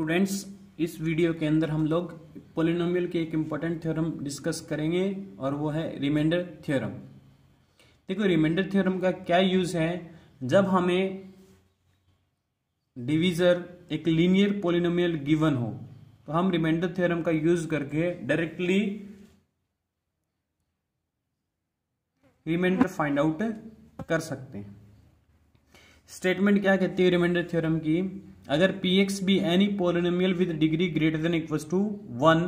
Students, इस video के अंदर हम लोग पोलिनोमियल के एक इंपॉर्टेंट थ्योरम डिस्कस करेंगे और वो है रिमाइंडर थ्योरम देखो रिमाइंडर थ्योरम का क्या यूज़ है? जब हमें डिवीजर एक लीनियर पोलिनोमियल गिवन हो तो हम रिमाइंडर थ्योरम का यूज़ करके डायरेक्टली रिमाइंडर फाइंड आउट कर सकते हैं। स्टेटमेंट क्या कहती है रिमाइंडर थ्योरम की? अगर P X be any polynomial with degree greater than equal to one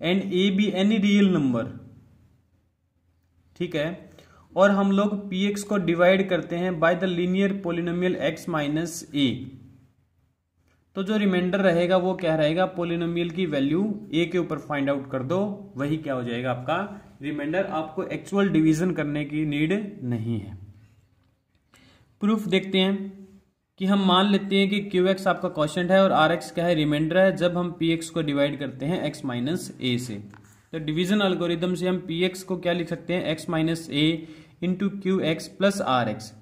and A B any real number ठीक है? और हम लोग पी एक्स को डिवाइड करते हैं by the linear polynomial X minus A तो जो रिमाइंडर रहेगा वो क्या रहेगा? पोलिनोमियल की वैल्यू ए के ऊपर फाइंड आउट कर दो, वही क्या हो जाएगा आपका? रिमाइंडर आपको एक्चुअल डिवीज़न करने की नीड नहीं है। प्रूफ देखते हैं कि हम मान लेते हैं कि क्यू एक्स आपका क्वेश्चन है और आर एक्स क्या है? रिमाइंडर है। जब हम पी एक्स को डिवाइड करते हैं एक्स माइनस ए से। तो डिवीज़न अल्गोरिदम से हम पी एक्स को क्या लिख सकते हैं? X minus A into Q X plus R X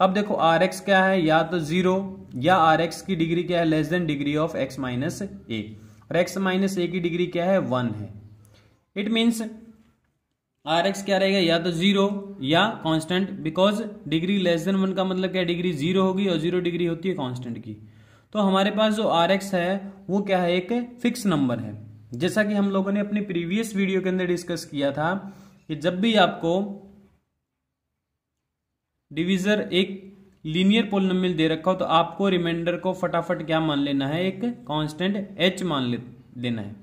अब देखो आर एक्स क्या है? या तो ज़ीरो या आर एक्स की डिग्री क्या है? Less than degree of X minus A और एक्स माइनस ए की डिग्री क्या है? वन है। इट मीन्स आर एक्स क्या रहेगा? या तो ज़ीरो या constant because degree less than one का मतलब क्या डिग्री ज़ीरो होगी और ज़ीरो डिग्री होती है कांस्टेंट की। तो हमारे पास जो आर एक्स है, वो क्या है? एक फिक्स नंबर है। जैसा कि हम लोगों ने अपनी प्रीवियस वीडियो के अंदर डिस्कस किया था कि जब भी आपको डिविजर एक लीनियर पोलिनोमियल दे रखा हो तो आपको रिमाइंडर को फटाफट क्या मान लेना है? एक कांस्टेंट एच मान ले, देना है।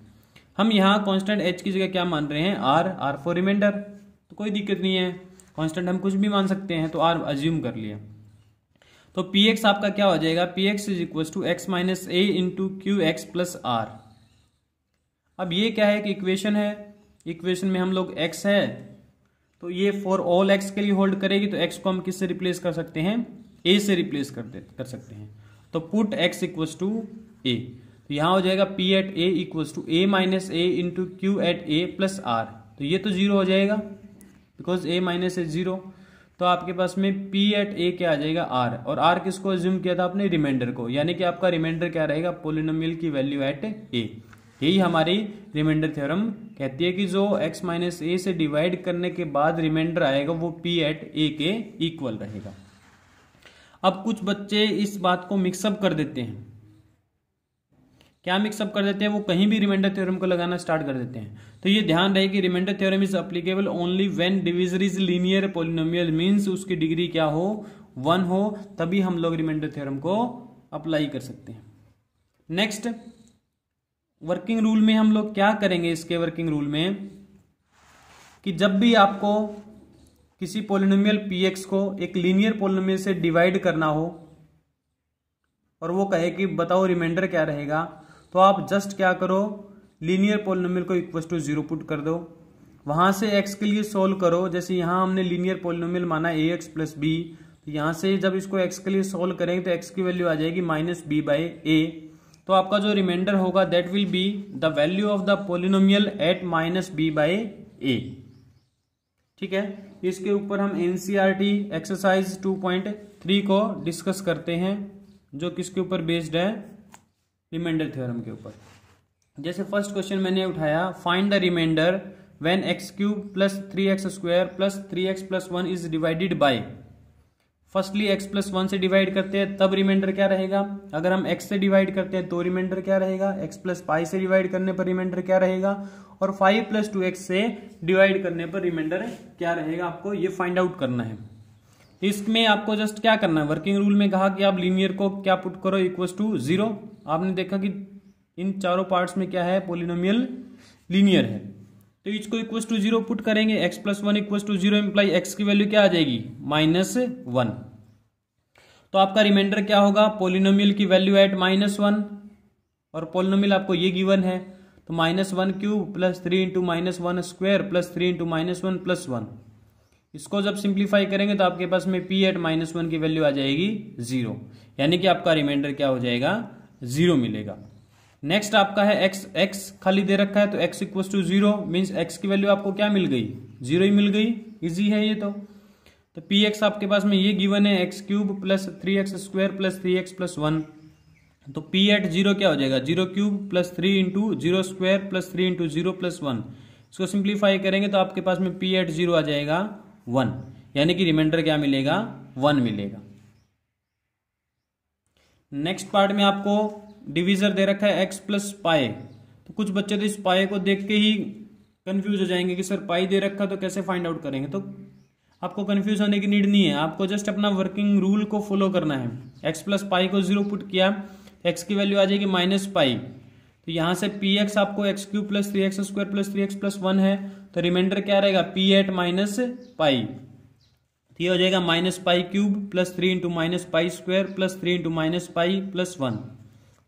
हम यहाँ कांस्टेंट एच की जगह क्या मान रहे हैं? आर आर फॉर रिमाइंडर तो कोई दिक्कत नहीं है। कांस्टेंट हम कुछ भी मान सकते हैं तो आर अज्यूम कर लिया। तो पी एक्स आपका क्या हो जाएगा? P X is equal to X minus A into Q X plus R अब ये क्या है? कि इक्वेशन है। इक्वेशन में हम लोग एक्स है। तो ये फॉर ऑल एक्स के लिए होल्ड करेगी तो एक्स को हम किससे रिप्लेस कर सकते हैं? ए से रिप्लेस कर कर सकते हैं। तो put X equal to A तो यहाँ हो जाएगा P at A equal to A minus A into Q at A plus R तो ये तो ज़ीरो हो जाएगा because A minus A zero तो आपके पास में पी एट ए क्या आ जाएगा? आर और आर किसको एज्यूम किया था आपने? रिमाइंडर को। यानी कि आपका रिमाइंडर क्या रहेगा? पोलिनोमियल की वैल्यू एट ए यही हमारी रिमाइंडर थ्योरम कहती है कि जो x माइनस ए से डिवाइड करने के बाद रिमाइंडर आएगा, वो p एट ए के इक्वल रहेगा। अब कुछ बच्चे इस बात को मिक्सअप कर देते हैं। क्या मिक्सअप कर देते हैं? वो कहीं भी रिमाइंडर थ्योरम को लगाना स्टार्ट कर देते हैं। तो ये ध्यान रहे कि remainder theorem is applicable only when divisor is linear polynomial means उसकी डिग्री क्या हो? वन हो, तभी हम लोग रिमाइंडर थ्योरम को अप्लाई कर सकते हैं। नेक्स्ट वर्किंग रूल में हम लोग क्या करेंगे इसके वर्किंग रूल में? कि जब भी आपको किसी पोलिनोमियल पी एक्स को एक लीनियर पोलिनोमियल से डिवाइड करना हो, और वो कहे कि बताओ रिमाइंडर क्या रहेगा तो आप जस्ट क्या करो? लीनियर पोलिनोमियल को इक्वल टू ज़ीरो पुट कर दो। वहाँ से एक्स के लिए सोल्व करो। जैसे यहाँ हमने लीनियर पोलिनोमियल माना ए एक्स प्लस बी तो यहाँ से जब इसको एक्स के लिए सोल्व करेंगे तो एक्स की वैल्यू आ जाएगी माइनस बी बाई ए तो आपका जो रिमाइंडर होगा that will be the value of the polynomial at minus B by A ठीक है? इसके ऊपर हम एनसीआरटी एक्सरसाइज 2.3 को डिस्कस करते हैं, जो किसके ऊपर बेस्ड है? रिमाइंडर थ्योरम के ऊपर। जैसे फ़र्स्ट क्वेश्चन मैंने उठाया find the remainder when X cube plus three X square plus three X plus one is divided by firstly X plus one से डिवाइड करते हैं, तब रिमाइंडर क्या रहेगा? अगर हम एक्स से डिवाइड करते हैं तो रिमाइंडर क्या रहेगा? एक्स प्लस पाई से डिवाइड करने पर रिमाइंडर क्या रहेगा? और फाइव प्लस टू एक्स से डिवाइड करने पर रिमाइंडर क्या रहेगा आपको? ये फाइंड आउट करना है। इसमें आपको जस्ट क्या करना है? वर्किंग रूल में कहा कि आप लीनियर को क्या पुट करो? इक्वल टू ज़ीरो आपने देखा कि इन चारों पार्ट्स में क्या है? पोलिनोमियल लीनियर है। तो इसको इक्वल टू ज़ीरो पुट करेंगे। X plus one equal to zero imply X की वैल्यू क्या आ जाएगी? माइनस वन तो आपका रिमाइंडर क्या होगा? पोलिनोमियल की वैल्यू एट माइनस वन और पोलिनोमियल आपको ये गिवन है। तो minus one cube plus three into minus one square plus three into minus one plus one इसको जब सिंप्लीफाई करेंगे तो आपके पास में पी एट माइनस वन की वैल्यू आ जाएगी ज़ीरो यानी कि आपका रिमाइंडर क्या हो जाएगा? ज़ीरो मिलेगा. नेक्स्ट आपका है एक्स एक्स खाली दे रखा है तो X equal to zero means X की वैल्यू आपको क्या मिल गई? ज़ीरो ही मिल गई. इजी है ये तो. तो पी एक्स आपके पास में ये गिवन है X cube plus three X square plus three X plus one तो पी एट ज़ीरो क्या हो जाएगा? Zero cube plus three into zero square plus three into zero plus one इसको सिंप्लीफाई करेंगे तो आपके पास में पी एट ज़ीरो आ जाएगा. वन। यानी कि रिमाइंडर क्या मिलेगा? वन मिलेगा। नेक्स्ट पार्ट में आपको डिविजर दे रखा है एक्स प्लस पाए तो कुछ बच्चे तो इस पाए को देख के ही कंफ्यूज हो जाएँगे कि सर पाई दे रखा तो कैसे फाइंड आउट करेंगे? तो आपको कंफ्यूज होने की नीड नहीं है। आपको जस्ट अपना वर्किंग रूल को फॉलो करना है। एक्स प्लस पाई को ज़ीरो पुट किया। एक्स की वैल्यू आ जाएगी माइनस पाई तो यहाँ से पी एक्स आपको X cube plus three X square plus three X plus one है तो रिमाइंडर क्या रहेगा? पी एट माइनस पाई ये हो जाएगा minus pi cube plus three into minus pi square plus three into minus pi plus one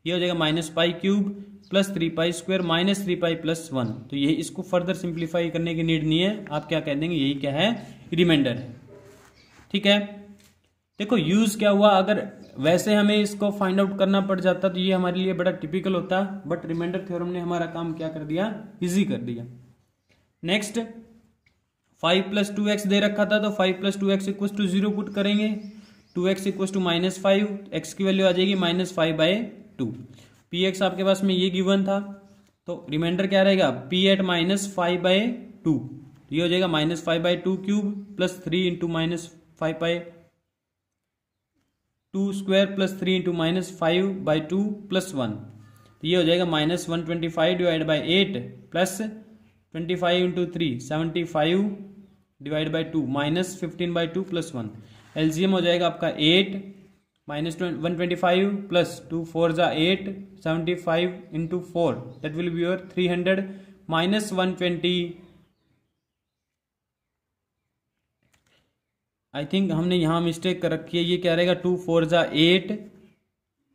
ये हो जाएगा minus pi cube plus three pi square minus three pi plus one तो ये इसको further simplify करने की नीड नहीं है। आप क्या कह देंगे? यही क्या है? रिमाइंडर ठीक है? देखो यूज़ क्या हुआ? अगर वैसे हमें इसको फाइंड आउट करना पड़ जाता तो ये हमारे लिए बड़ा टिपिकल होता बट रिमाइंडर थ्योरम ने हमारा काम क्या कर दिया? इजी कर दिया। Next five plus two X दे रखा था तो five plus two X equal to zero put करेंगे। Two X equal to minus five X की वैल्यू आ जाएगी minus five by two P X आपके पास में ये गिवन था तो रिमाइंडर क्या रहेगा? P at minus five by two ये हो जाएगा minus five by two cube plus three into minus five by two square plus three into minus five by two plus one. तो ये हो जाएगा minus one twenty five divide by eight plus twenty five into three, seventy five divide by two, minus fifteen by two plus one. LCM हो जाएगा आपका eight, minus one twenty five plus two, four जा eight, seventy five into four. That will be your three hundred minus one twenty I think हमने यहाँ mistake कर रखी है। ये क्या रहेगा? टू फोर जा एट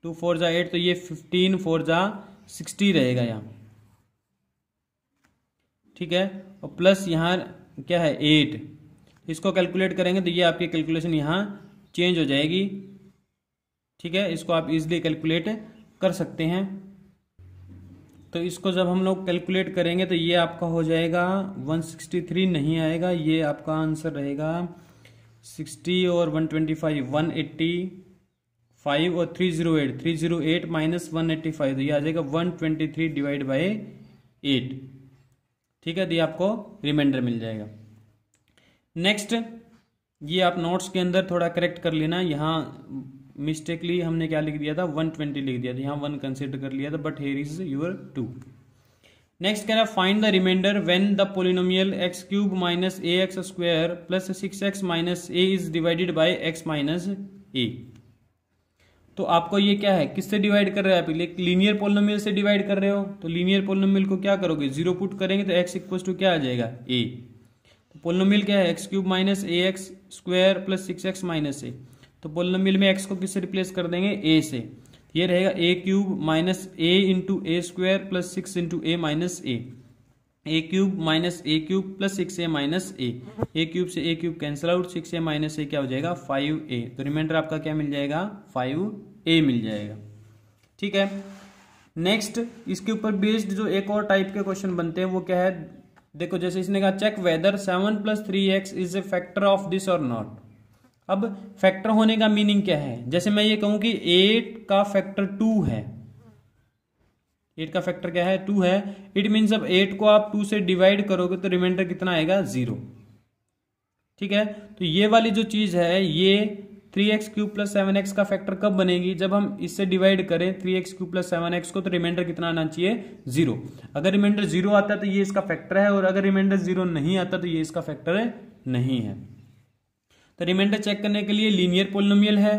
टू फोर जा एट तो ये फिफ्टीन फोर जा सिक्सटी रहेगा यहाँ। ठीक है? और प्लस यहाँ क्या है? एट इसको कैलकुलेट करेंगे तो ये आपकी कैलकुलेशन यहाँ चेंज हो जाएगी। ठीक है? इसको आप इजिली कैलकुलेट कर सकते हैं। तो इसको जब हम लोग कैलकुलेट करेंगे तो ये आपका हो जाएगा। 163 नहीं आएगा। ये आपका आंसर रहेगा। 60 और 125 185 और 308 308 माइनस वन एट्टी फाइव तो ये आ जाएगा 123 डिवाइड बाई एट। ठीक है तो ये आपको रिमाइंडर मिल जाएगा। नेक्स्ट, ये आप नोट्स के अंदर थोड़ा करेक्ट कर लेना। यहाँ मिस्टेकली हमने क्या लिख दिया था? 120 लिख दिया था। यहाँ वन कंसिडर कर लिया था, but here is your two next कह रहा है find the remainder when the polynomial X cube minus A X square plus six X minus A is divided by X minus A तो आपको ये क्या है? किससे डिवाइड कर रहे हैं आप? लीनियर पोलिनोमियल से डिवाइड कर रहे हो? तो लीनियर पोलिनोमियल को क्या करोगे? ज़ीरो पुट करेंगे तो एक्स इक्वल टू क्या आ जाएगा? ए तो पोलिनोमियल क्या है? X cube minus A X square plus six X minus A तो पोलिनोमियल में एक्स को किससे रिप्लेस कर देंगे? ए से. ये रहेगा a cube minus a into a square plus six into a minus a a cube minus a cube plus six a minus a a cube से a cube cancel out six a minus a क्या हो जाएगा? Five ए तो reminder आपका क्या मिल जाएगा? Five ए मिल जाएगा। ठीक है? नेक्स्ट इसके ऊपर बेस्ड जो एक और टाइप के क्वेश्चन बनते हैं, वो क्या है? देखो, जैसे इसने कहा check whether seven plus three x is a factor of this और नॉट अब फैक्टर होने का मीनिंग क्या है? जैसे मैं ये कहूँ कि एट का फैक्टर टू है। एट का फैक्टर क्या है? टू है। इट मीन्स अब एट को आप टू से डिवाइड करोगे तो रिमाइंडर कितना आएगा? ज़ीरो ठीक है? तो ये वाली जो चीज़ है, ये three x cube plus seven x का फैक्टर कब बनेगी? जब हम इससे डिवाइड करें three x cube plus seven x को तो रिमाइंडर कितना आना चाहिए? ज़ीरो अगर रिमाइंडर ज़ीरो आता है तो ये इसका फैक्टर है और अगर रिमाइंडर ज़ीरो नहीं आता तो ये इसका फैक्टर नहीं है। तो रिमाइंडर चेक करने के लिए लीनियर पोलिनोमियल है।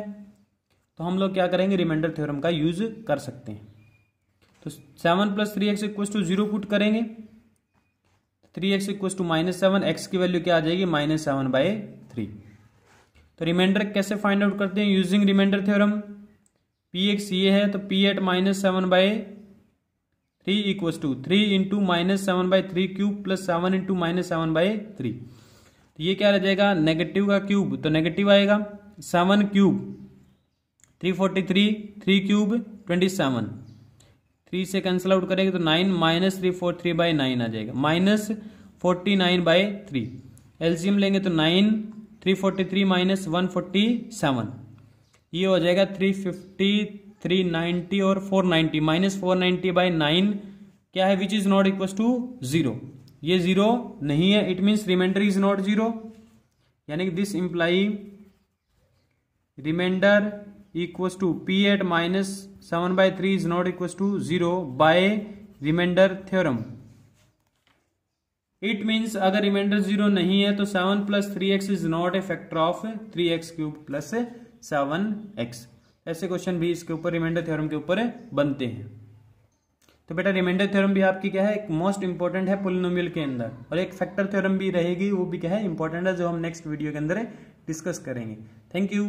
तो हम लोग क्या करेंगे? रिमाइंडर थ्योरम का यूज़ कर सकते हैं। तो seven plus three x equal to zero put करेंगे। Three x equal to minus seven x की वैल्यू क्या आ जाएगी? माइनस सेवन बाई थ्री तो रिमाइंडर कैसे फाइंड आउट करते हैं? Using remainder theorem p x ये है तो p at minus seven by three equal to three into minus seven by three cube plus seven into minus seven by three तो ये क्या रह जाएगा? नेगेटिव का क्यूब तो नेगेटिव आएगा। Seven cube three forty three three cube twenty seven three से cancel out करेंगे तो nine minus three four three by nine आ जाएगा। Minus forty nine by three LCM लेंगे तो nine three forty three minus one forty seven ये हो जाएगा three fifty three ninety और four ninety minus four ninety by nine क्या है? Which is not equal to zero ये zero नहीं है it means remainder is not zero यानी कि this imply remainder equal to p at minus seven by three is not equal to zero by remainder theorem it means अगर remainder zero नहीं है तो seven plus three x is not a factor of three x cube plus seven x ऐसे question भी इसके ऊपर remainder theorem के ऊपर बनते हैं। तो बेटा रिमाइंडर थ्योरम भी आपकी क्या है, एक मोस्ट इंपॉर्टेंट है पोलिनोमियल के अंदर। और एक फैक्टर थ्योरम भी रहेगी, वो भी क्या है इंपॉर्टेंट है, जो हम नेक्स्ट वीडियो के अंदर डिस्कस करेंगे। Thank you